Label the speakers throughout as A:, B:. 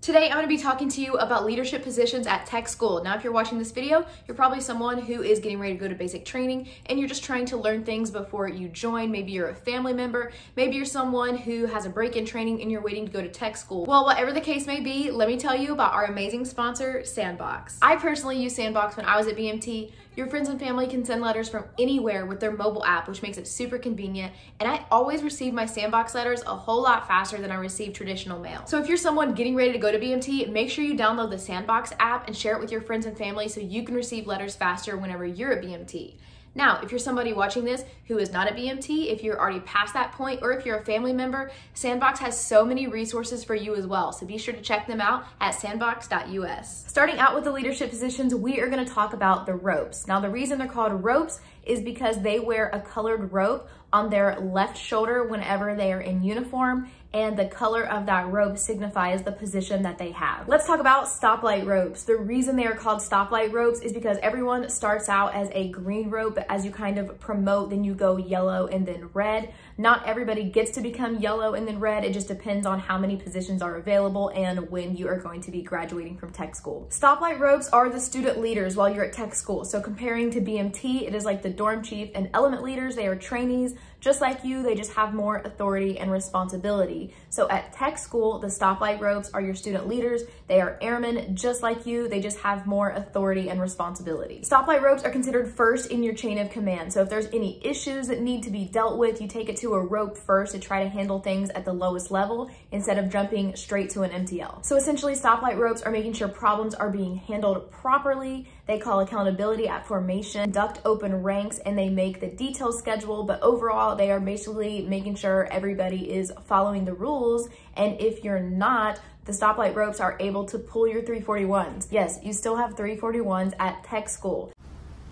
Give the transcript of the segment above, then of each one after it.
A: Today, I'm gonna to be talking to you about leadership positions at tech school. Now, if you're watching this video, you're probably someone who is getting ready to go to basic training and you're just trying to learn things before you join. Maybe you're a family member. Maybe you're someone who has a break in training and you're waiting to go to tech school. Well, whatever the case may be, let me tell you about our amazing sponsor, Sandboxx. I personally used Sandboxx when I was at BMT. Your friends and family can send letters from anywhere with their mobile app, which makes it super convenient. And I always receive my Sandboxx letters a whole lot faster than I receive traditional mail. So if you're someone getting ready to go to BMT, make sure you download the Sandboxx app and share it with your friends and family so you can receive letters faster whenever you're at BMT. Now, if you're somebody watching this who is not at BMT, if you're already past that point, or if you're a family member, Sandboxx has so many resources for you as well. So be sure to check them out at sandboxx.us. Starting out with the leadership positions, we are gonna talk about the ropes. Now, the reason they're called ropes is because they wear a colored rope on their left shoulder whenever they are in uniform and the color of that rope signifies the position that they have. Let's talk about stoplight ropes. The reason they are called stoplight ropes is because everyone starts out as a green rope, but as you kind of promote, then you go yellow and then red. Not everybody gets to become yellow and then red. It just depends on how many positions are available and when you are going to be graduating from tech school. Stoplight ropes are the student leaders while you're at tech school. So comparing to BMT, it is like the dorm chief and element leaders. They are trainees just like you, they just have more authority and responsibility. So at tech school, the stoplight ropes are your student leaders. They are airmen just like you. They just have more authority and responsibility. Stoplight ropes are considered first in your chain of command. So if there's any issues that need to be dealt with, you take it to a rope first to try to handle things at the lowest level instead of jumping straight to an MTL. So essentially stoplight ropes are making sure problems are being handled properly. They call accountability at formation, duct open ranks, and they make the detailed schedule. But overall, they are basically making sure everybody is following the rules. And if you're not, the stoplight ropes are able to pull your 341s. Yes, you still have 341s at tech school.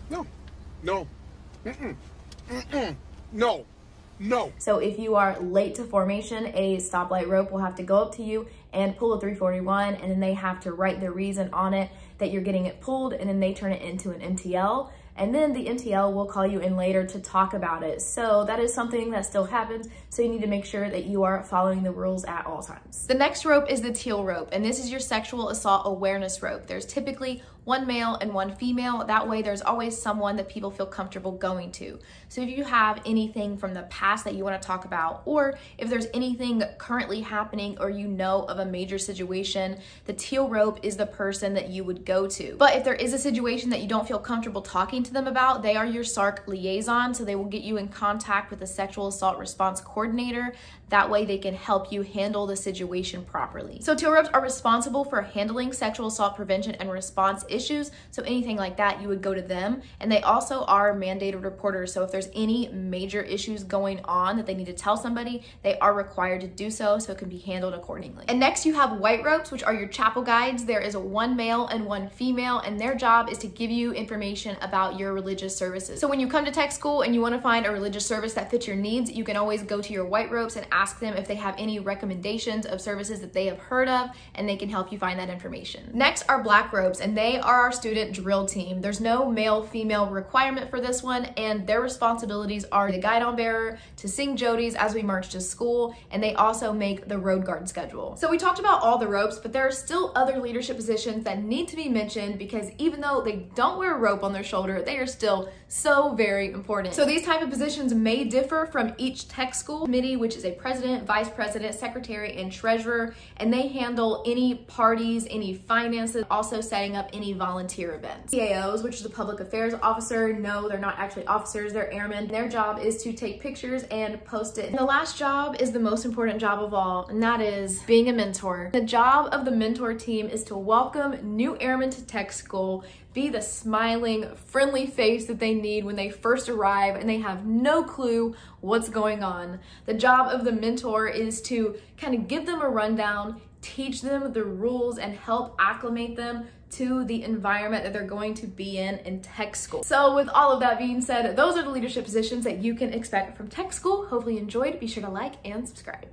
B: No, no, mm-mm, mm-mm, no. No.
A: So if you are late to formation, a stoplight rope will have to go up to you and pull a 341 and then they have to write the reason on it that you're getting it pulled and then they turn it into an MTL and then the MTL will call you in later to talk about it. So that is something that still happens. So you need to make sure that you are following the rules at all times. The next rope is the teal rope, and this is your sexual assault awareness rope. There's typically one male and one female. That way there's always someone that people feel comfortable going to. So if you have anything from the past that you wanna talk about, or if there's anything currently happening or you know of a major situation, the teal rope is the person that you would go to. But if there is a situation that you don't feel comfortable talking to them about, they are your SARC liaison, so they will get you in contact with a sexual assault response coordinator. That way they can help you handle the situation properly. So teal ropes are responsible for handling sexual assault prevention and response issues. So anything like that, you would go to them. And they also are mandated reporters. So if there's any major issues going on that they need to tell somebody, they are required to do so so it can be handled accordingly. And next you have white ropes, which are your chapel guides. There is one male and one female, and their job is to give you information about your religious services. So when you come to tech school and you wanna find a religious service that fits your needs, you can always go to your white ropes and ask them if they have any recommendations of services that they have heard of, and they can help you find that information. Next are black ropes, and they are our student drill team. There's no male female requirement for this one, and their responsibilities are the guidon bearer, to sing jodies as we march to school, and they also make the road guard schedule. So we talked about all the ropes, but there are still other leadership positions that need to be mentioned because even though they don't wear a rope on their shoulder, they are still so very important. So these type of positions may differ from each tech school committee, which is a president, vice president, secretary, and treasurer, and they handle any parties, any finances, also setting up any volunteer events. PAOs, which is the public affairs officer, no, they're not actually officers, they're airmen. Their job is to take pictures and post it. And the last job is the most important job of all, and that is being a mentor. The job of the mentor team is to welcome new airmen to tech school, be the smiling, friendly face that they need when they first arrive and they have no clue what's going on. The job of the mentor is to kind of give them a rundown, teach them the rules, and help acclimate them to the environment that they're going to be in in tech school. So with all of that being said, those are the leadership positions that you can expect from tech school. Hopefully you enjoyed. Be sure to like and subscribe.